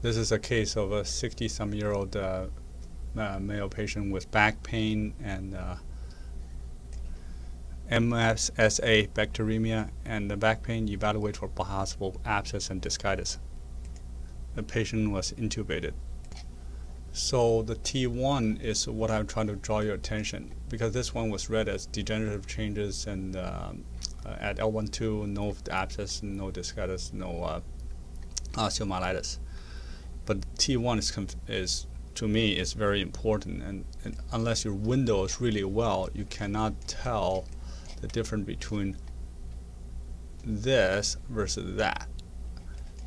This is a case of a 60-some year old uh, uh, male patient with back pain and uh, MSSA bacteremia and the back pain evaluated for possible abscess and discitis. The patient was intubated. So the T1 is what I'm trying to draw your attention because this one was read as degenerative changes and um, uh, at L12 no abscess, no discitis, no uh, osteomyelitis. But T1 is, is to me is very important and, and unless your window is really well you cannot tell the difference between this versus that.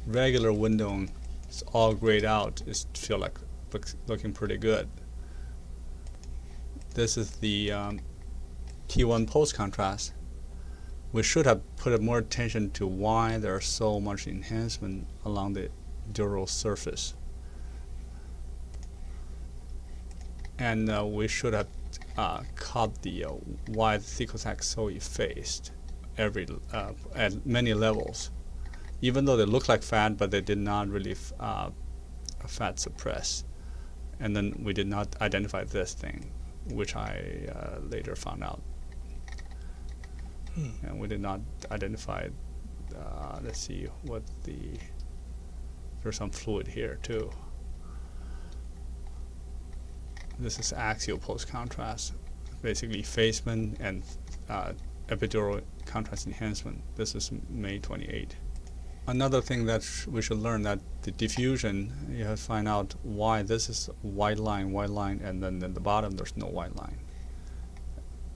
Regular windowing is all grayed out. It feel like looks looking pretty good. This is the um, T1 post contrast. We should have put more attention to why there's so much enhancement along the dural surface. And uh, we should have uh, caught the uh, why the sac so effaced every uh, at many levels. Even though they look like fat, but they did not really uh, fat suppress. And then we did not identify this thing, which I uh, later found out. Hmm. And we did not identify, uh, let's see what the, there's some fluid here too. This is axial post-contrast, basically effacement and uh, epidural contrast enhancement. This is May 28. Another thing that sh we should learn that the diffusion, you have to find out why this is white line, white line, and then at the bottom there's no white line.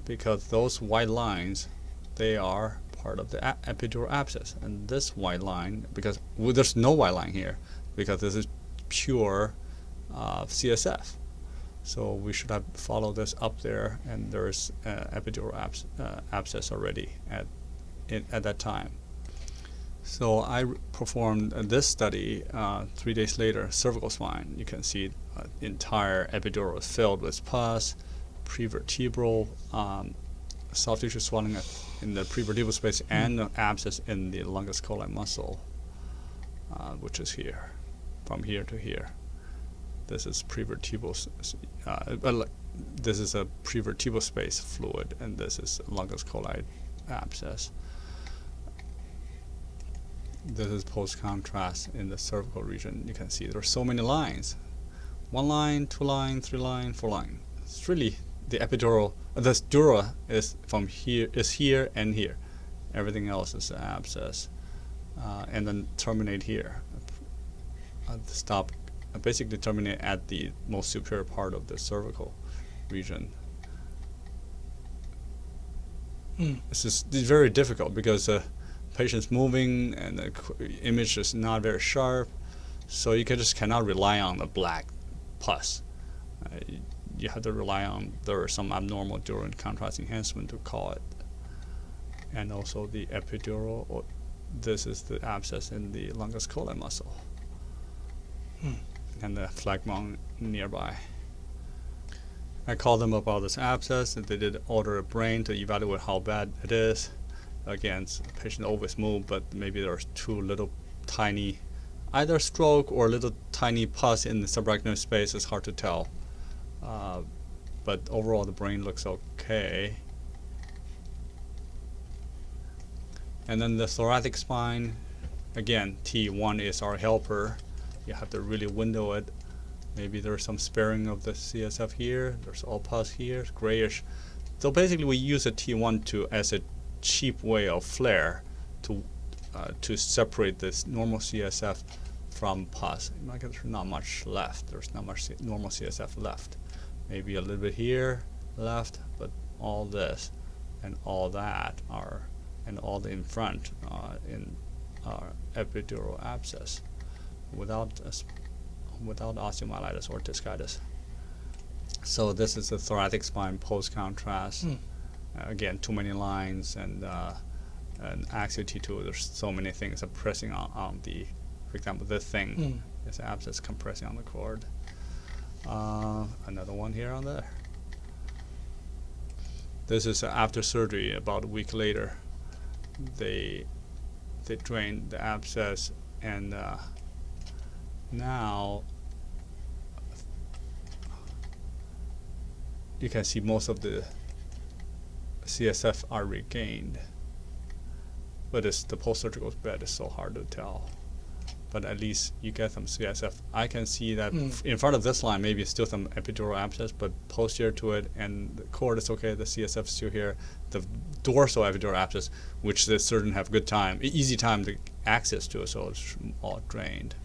Because those white lines, they are part of the epidural abscess. And this white line, because well, there's no white line here, because this is pure uh, CSF. So we should have followed this up there, and there's uh, epidural abs uh, abscess already at, in, at that time. So I performed this study uh, three days later, cervical spine. You can see uh, entire epidural is filled with pus, prevertebral, um, soft tissue swelling in the prevertebral space, mm. and the abscess in the longus colli muscle, uh, which is here, from here to here. This is prevertebral. Uh, this is a prevertebral space fluid, and this is longus colli abscess. This is post contrast in the cervical region. You can see there are so many lines. One line, two line, three line, four line. It's really the epidural. Uh, the dura is from here is here and here. Everything else is an abscess, uh, and then terminate here. Uh, stop basically terminate at the most superior part of the cervical region. Mm. This is this is very difficult because uh, patient's moving and the image is not very sharp, so you can just cannot rely on the black pus. You have to rely on there are some abnormal during contrast enhancement to call it, and also the epidural. Or this is the abscess in the longus colli muscle. Hmm and the phlegmon nearby. I called them about this abscess and they did order a brain to evaluate how bad it is. Again, the patient always move, but maybe there's two little tiny, either stroke or little tiny pus in the subarachnoid space. It's hard to tell. Uh, but overall, the brain looks okay. And then the thoracic spine, again, T1 is our helper you have to really window it. Maybe there's some sparing of the CSF here. There's all pus here, grayish. So basically, we use a T1 to as a cheap way of FLAIR to uh, to separate this normal CSF from pus. There's not much left. There's not much normal CSF left. Maybe a little bit here left, but all this and all that are and all the in front uh, in our epidural abscess without without osteomyelitis or discitis. So this is the thoracic spine post-contrast. Mm. Uh, again, too many lines and uh, and axial T2. There's so many things are pressing on, on the, for example, this thing mm. is abscess compressing on the cord. Uh, another one here on there. This is after surgery, about a week later. They they drained the abscess and uh, now you can see most of the CSF are regained. But it's the post-surgical bed is so hard to tell. But at least you get some CSF. I can see that Mm. in front of this line, maybe it's still some epidural abscess, but posterior to it, and the cord is okay. The CSF is still here. The dorsal epidural abscess, which the surgeon have good time, easy time to access to, it, so it's all drained.